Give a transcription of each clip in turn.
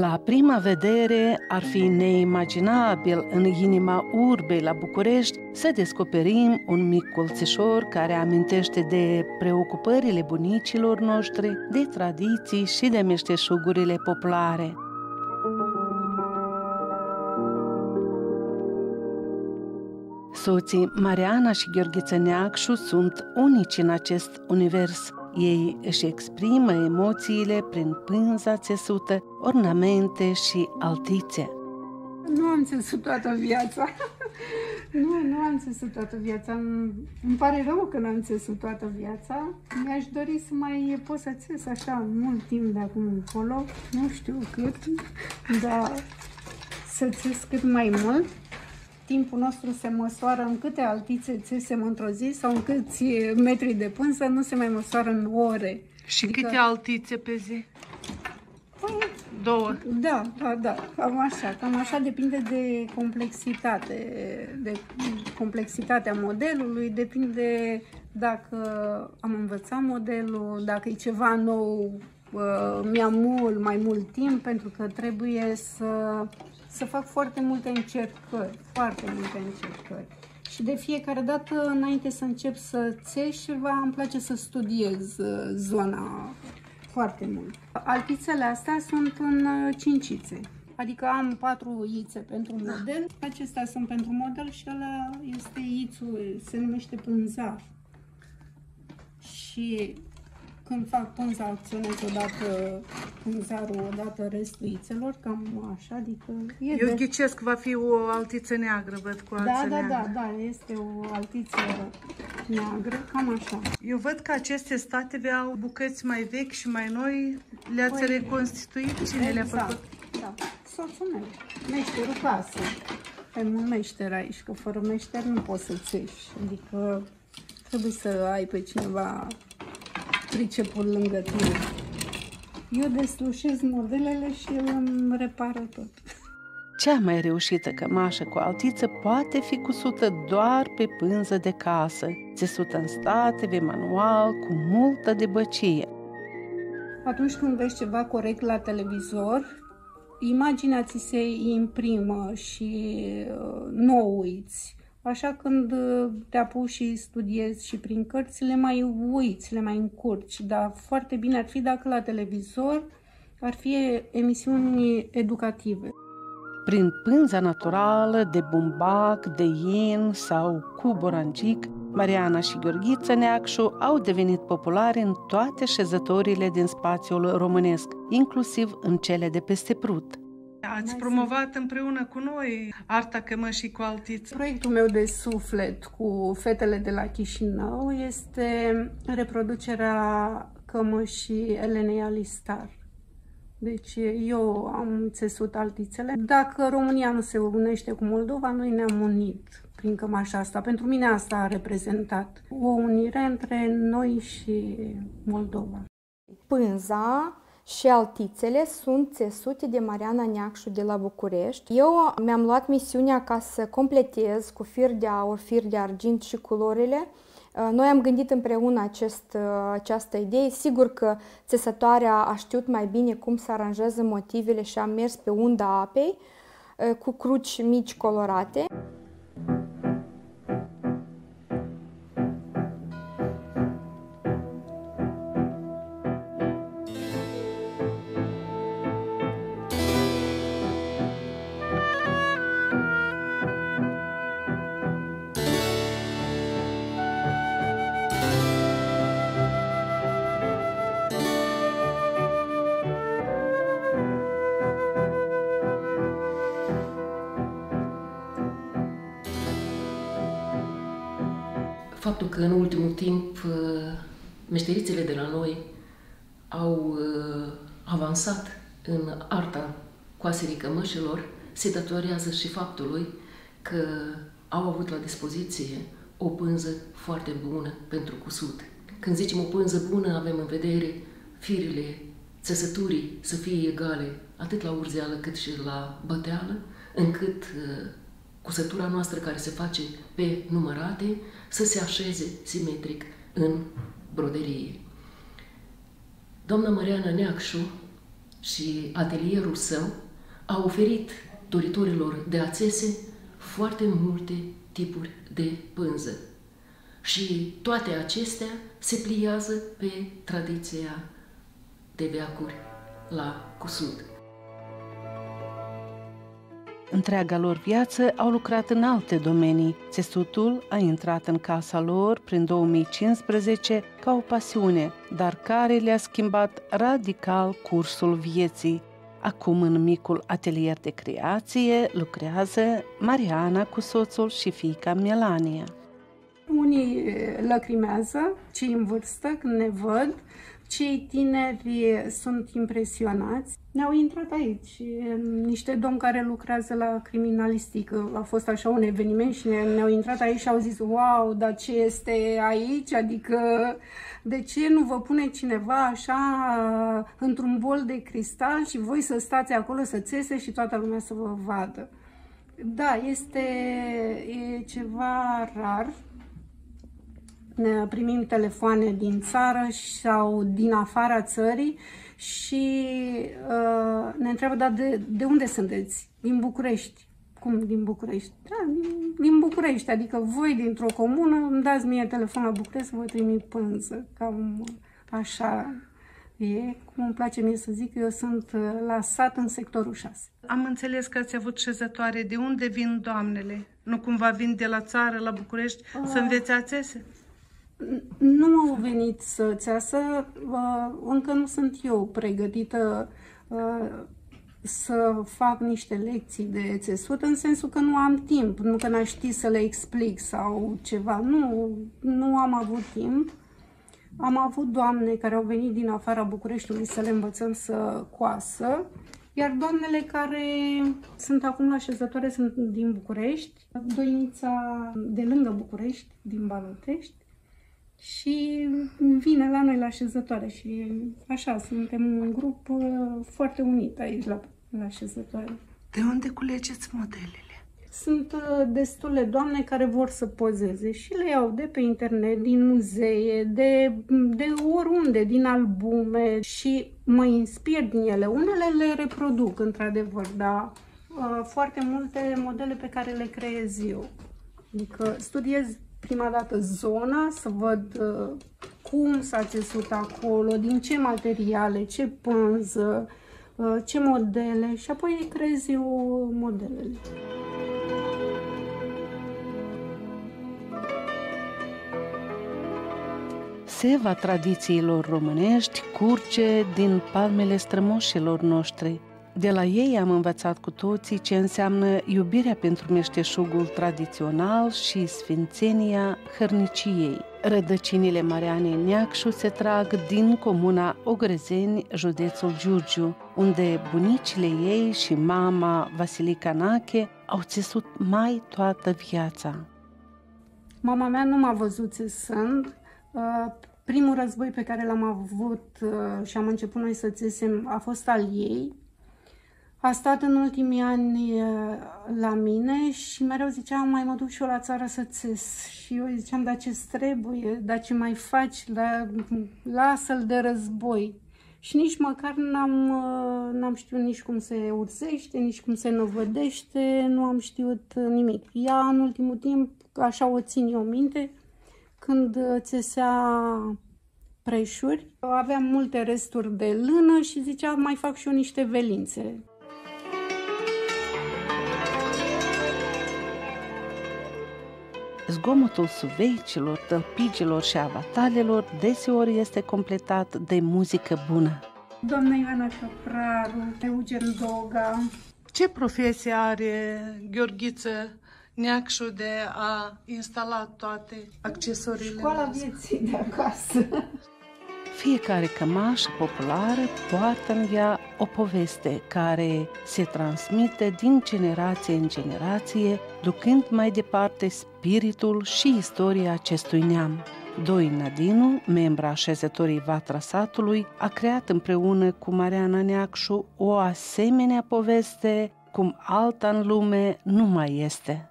La prima vedere ar fi neimaginabil în inima urbei la București să descoperim un mic colțișor care amintește de preocupările bunicilor noștri, de tradiții și de meșteșugurile populare. Soții Mariana și Gheorghiță Neacșu sunt unici în acest univers. Ei își exprimă emoțiile prin pânza țesută, ornamente și altițe. Nu am țesut toată viața. nu, nu am țesut toată viața. Îmi pare rău că n-am țesut toată viața. Mi-aș dori să mai pot să țes așa mult timp de acum încolo. Nu știu cât, dar să țes cât mai mult timpul nostru se măsoară în câte altițe țesem într-o zi sau în câți metri de pânză, nu se mai măsoară în ore. Și adică... câte altițe pe zi? Păi, Două. Da, da, da, cam așa. Cam așa depinde de complexitate, de complexitatea modelului, depinde dacă am învățat modelul, dacă e ceva nou, uh, mi-am mult, mai mult timp, pentru că trebuie să să fac foarte multe încercări, foarte multe încercări. Și de fiecare dată, înainte să încep să țeșva, îmi place să studiez uh, zona foarte mult. Altițele astea sunt în uh, cincițe. Adică am patru ițe pentru model, acestea sunt pentru model și ăla este ițul, se numește pânzar. Și când fac pânza, acționez odată pânzarul, odată restul ițelor, cam așa, adică... E Eu de... ghicesc, va fi o altiță neagră, văd cu alță Da, da, da, da, este o altiță neagră, cam așa. Eu văd că aceste stateve au bucăți mai vechi și mai noi, le-ați păi, reconstituit? Cine exact, le-a făcut? da, soțul meu, meșterul casă. Avem un meșter aici, că fără meșter nu poți să țești, adică trebuie să ai pe cineva pricepul lângă tine. Eu deslușez modelele și el îmi repară tot. Cea mai reușită cămașă cu altiță poate fi cusută doar pe pânză de casă, țesută în stateve, manual, cu multă debăcie. Atunci când vezi ceva corect la televizor, imaginea ți se imprimă și uh, nu uiți. Așa când uh, te apuci și studiezi și prin cărți, le mai uiți, le mai încurci, dar foarte bine ar fi dacă la televizor ar fi emisiuni educative. Prin pânza naturală de bumbac, de yin sau cu borangic, Mariana și Gheorghiță Neacșu au devenit populare în toate șezătorile din spațiul românesc, inclusiv în cele de peste Prut. Ați Mai promovat sunt. împreună cu noi arta cămășii cu altiță. Proiectul meu de suflet cu fetele de la Chișinău este reproducerea cămășii Elenei Alistar. Deci eu am țesut altițele. Dacă România nu se unește cu Moldova, noi ne-am unit prin cămașa asta. Pentru mine asta a reprezentat o unire între noi și Moldova. Pânza și altițele sunt țesute de Mariana Neacșu de la București. Eu mi-am luat misiunea ca să completez cu fir de aur, fir de argint și culorile. Uh, noi am gândit împreună acest, uh, această idee. Sigur că țesătoarea a știut mai bine cum să aranjează motivele și am mers pe unda apei uh, cu cruci mici colorate. Faptul că în ultimul timp uh, meșterițele de la noi au uh, avansat în arta coaserii cămășilor se datorează și faptului că au avut la dispoziție o pânză foarte bună pentru cusut. Când zicem o pânză bună, avem în vedere firile, țesăturii să fie egale atât la urzeală cât și la băteală, încât uh, cusătura noastră care se face pe numărate să se așeze simetric în broderie. Doamna Mariana Neacșu și atelierul său a oferit doritorilor de ațese foarte multe tipuri de pânză. Și toate acestea se pliază pe tradiția de veacuri la cusut. Întreaga lor viață au lucrat în alte domenii. Țesutul a intrat în casa lor prin 2015 ca o pasiune, dar care le-a schimbat radical cursul vieții. Acum, în micul atelier de creație, lucrează Mariana cu soțul și fiica Melania. Unii lăcrimează, cei în vârstă, când ne văd, cei tineri sunt impresionați. Ne-au intrat aici niște domni care lucrează la criminalistică. A fost așa un eveniment și ne-au intrat aici și au zis, wow, dar ce este aici? Adică, de ce nu vă pune cineva așa într-un bol de cristal și voi să stați acolo să țese și toată lumea să vă vadă? Da, este e ceva rar ne primim telefoane din țară sau din afara țării și uh, ne întreabă, dar de, de unde sunteți? Din București. Cum din București? Da, din, din București, adică voi dintr-o comună îmi dați mie telefon la București să vă trimit pânză. Cam așa e, cum îmi place mie să zic, eu sunt uh, la sat în sectorul 6. Am înțeles că ați avut șezătoare. De unde vin doamnele? Nu cumva vin de la țară, la București, uh, să învețe ațese? Nu au venit să țeasă, încă nu sunt eu pregătită să fac niște lecții de țesut, în sensul că nu am timp, nu că n-aș ști să le explic sau ceva. Nu, nu am avut timp. Am avut doamne care au venit din afara Bucureștiului să le învățăm să coasă, iar doamnele care sunt acum la șezătoare sunt din București, doinița de lângă București, din Balotești, și vine la noi la șezătoare și așa, suntem un grup uh, foarte unit aici la, la șezătoare. De unde culegeți modelele? Sunt uh, destule doamne care vor să pozeze și le iau de pe internet, din muzee, de, de oriunde, din albume și mă inspir din ele. Unele le reproduc, într-adevăr, dar uh, foarte multe modele pe care le creez eu. Adică studiez prima dată zona, să văd uh, cum s-a țesut acolo, din ce materiale, ce pânză, uh, ce modele și apoi creez eu modelele. Seva tradițiilor românești curge din palmele strămoșilor noștri, de la ei am învățat cu toții ce înseamnă iubirea pentru meșteșugul tradițional și sfințenia hărniciei. Rădăcinile Marianei Neacșu se trag din comuna Ogrezeni, județul Giurgiu, unde bunicile ei și mama Vasilica Nache au țesut mai toată viața. Mama mea nu m-a văzut țesând. Uh, primul război pe care l-am avut uh, și am început noi să țesem a fost al ei, a stat în ultimii ani la mine și mereu zicea, mai mă duc și eu la țară să țes. Și eu ziceam, dar ce trebuie, dar ce mai faci, la, lasă-l de război. Și nici măcar n-am, n-am știut nici cum se urzește, nici cum se năvădește, nu am știut nimic. Ea, în ultimul timp, așa o țin eu minte, când țesea preșuri, aveam multe resturi de lână și zicea, mai fac și eu niște velințe. Zgomotul suveicilor, tălpigilor și avatalelor deseori este completat de muzică bună. Doamna Ioana Căpraru, Eugen Doga. Ce profesie are Gheorghiță Neacșu de a instala toate accesoriile Școala vieții de acasă. Fiecare cămașă populară poartă în ea o poveste care se transmite din generație în generație, ducând mai departe spiritul și istoria acestui neam. Doi Nadinu, membra așezătorii Vatra satului, a creat împreună cu Mariana Neacșu o asemenea poveste cum alta în lume nu mai este.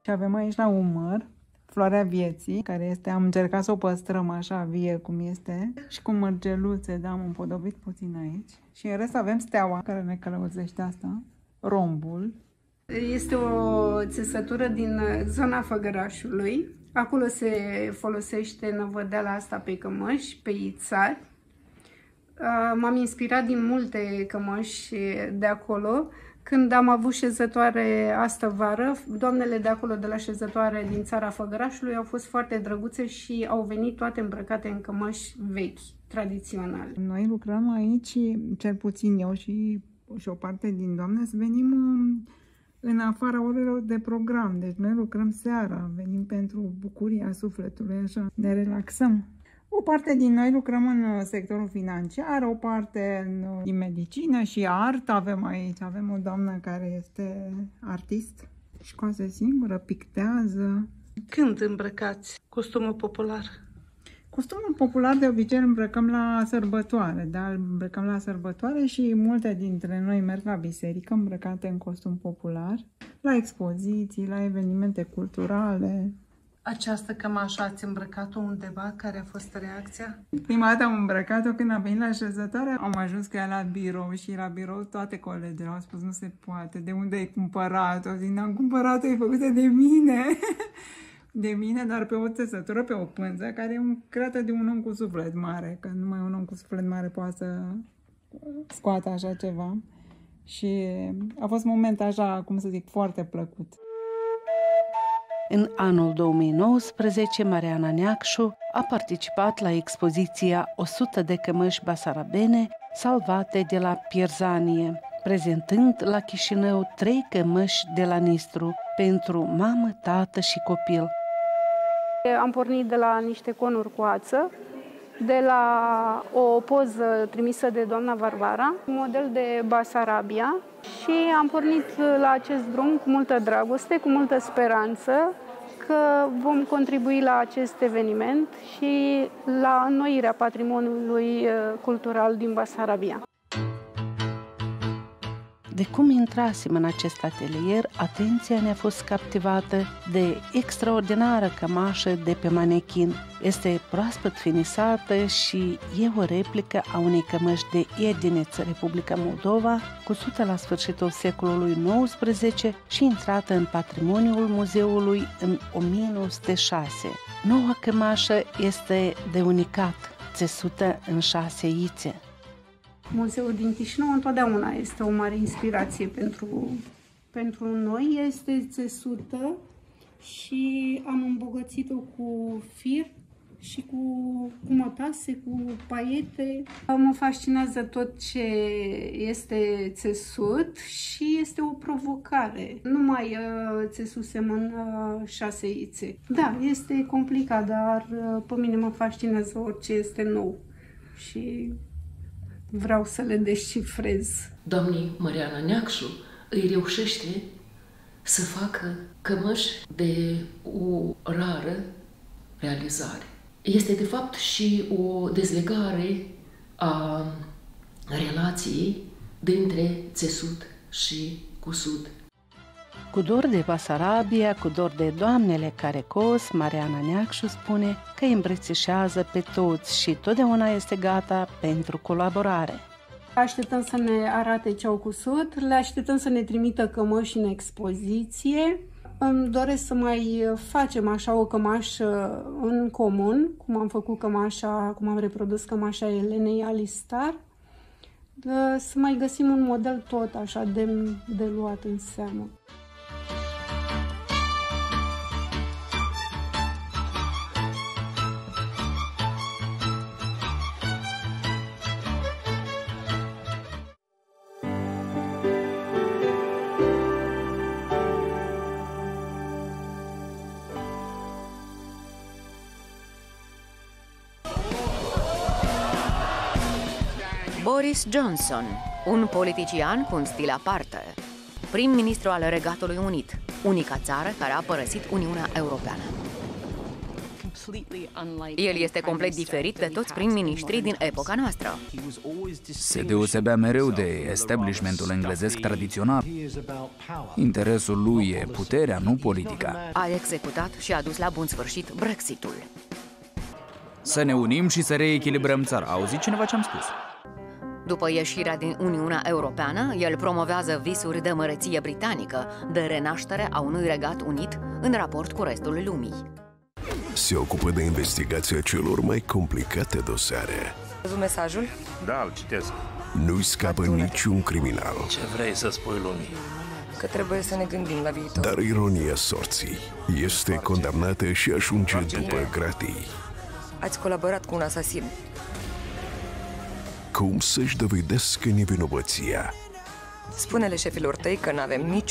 Și avem aici la umăr floarea vieții, care este, am încercat să o păstrăm așa vie cum este și cu mărgeluțe, da, am împodobit puțin aici. Și în rest avem steaua care ne călăuzește asta. rombul. Este o țesătură din zona Făgărașului. Acolo se folosește năvădeala asta pe cămăși, pe ițari. M-am inspirat din multe cămăși de acolo. Când am avut șezătoare astă vară, doamnele de acolo, de la șezătoare din țara Făgărașului, au fost foarte drăguțe și au venit toate îmbrăcate în cămăși vechi, tradiționale. Noi lucrăm aici, cel puțin eu și, și o parte din doamne, să venim în afara orelor de program. Deci noi lucrăm seara, venim pentru bucuria sufletului, așa, ne relaxăm. O parte din noi lucrăm în uh, sectorul financiar, o parte în, uh, în medicină și art avem aici. Avem o doamnă care este artist și coase singură, pictează. Când îmbrăcați costumul popular? Costumul popular de obicei îl îmbrăcăm la sărbătoare, da? Îl îmbrăcăm la sărbătoare și multe dintre noi merg la biserică îmbrăcate în costum popular, la expoziții, la evenimente culturale. Această cămașă ați îmbrăcat-o undeva? Care a fost reacția? Prima dată am îmbrăcat-o când am venit la șezătoare. Am ajuns cu ea la birou și la birou toate colegele au spus nu se poate. De unde ai cumpărat-o? Zic, n-am cumpărat-o, e făcută de mine. de mine, dar pe o țesătură, pe o pânză, care e creată de un om cu suflet mare, că numai un om cu suflet mare poate să scoată așa ceva. Și a fost un moment așa, cum să zic, foarte plăcut. În anul 2019, Mariana Neacșu a participat la expoziția 100 de cămăși basarabene salvate de la pierzanie, prezentând la Chișinău trei cămăși de la Nistru pentru mamă, tată și copil. Am pornit de la niște conuri cu ață, de la o poză trimisă de doamna Varvara, un model de Basarabia și am pornit la acest drum cu multă dragoste, cu multă speranță că vom contribui la acest eveniment și la înnoirea patrimoniului uh, cultural din Basarabia. De cum intrasem în acest atelier, atenția ne-a fost captivată de extraordinară cămașă de pe manechin. Este proaspăt finisată și e o replică a unei cămăși de Edineț, Republica Moldova, cusută la sfârșitul secolului XIX și intrată în patrimoniul muzeului în 1906. Noua cămașă este de unicat, țesută în șase ițe. Muzeul din Chișinău întotdeauna este o mare inspirație pentru, pentru noi. Este țesută și am îmbogățit-o cu fir și cu, cu mătase, cu paiete. Mă fascinează tot ce este țesut și este o provocare. Nu mai uh, țesusem în uh, șase ițe. Da, este complicat, dar uh, pe mine mă fascinează orice este nou. Și vreau să le descifrez. Doamnii Mariana Neacșu îi reușește să facă cămăși de o rară realizare. Este de fapt și o dezlegare a relației dintre țesut și cusut. Cu dor de Basarabia, cu dor de doamnele care cos, Mariana Neacșu spune că îi îmbrățișează pe toți și totdeauna este gata pentru colaborare. Așteptăm să ne arate ce au cusut, le așteptăm să ne trimită cămăși în expoziție. Îmi doresc să mai facem așa o cămașă în comun, cum am făcut cămașa, cum am reprodus cămașa Elenei Alistar, să mai găsim un model tot așa de, de luat în seamă. Boris Johnson, un politician cu un stil aparte, prim-ministru al Regatului Unit, unica țară care a părăsit Uniunea Europeană. El este complet diferit de toți prim-ministrii din epoca noastră. Se deosebea mereu de establishmentul englezesc tradițional. Interesul lui e puterea, nu politica. A executat și a dus la bun sfârșit Brexitul. Să ne unim și să reechilibrăm țara. Auzi cineva ce am spus? După ieșirea din Uniunea Europeană, el promovează visuri de măreție britanică, de renaștere a unui regat unit în raport cu restul lumii. Se ocupă de investigația celor mai complicate dosare. Văzut mesajul? Da, îl citesc. Nu-i scapă niciun criminal. Ce vrei să spui lumii? Că trebuie să ne gândim la viitor. Dar ironia sorții este condamnată și ajunge după gratii. Ați colaborat cu un asasin. Cum să-și dovedească nevinovăția? Spune-le șefilor tăi că n-avem niciun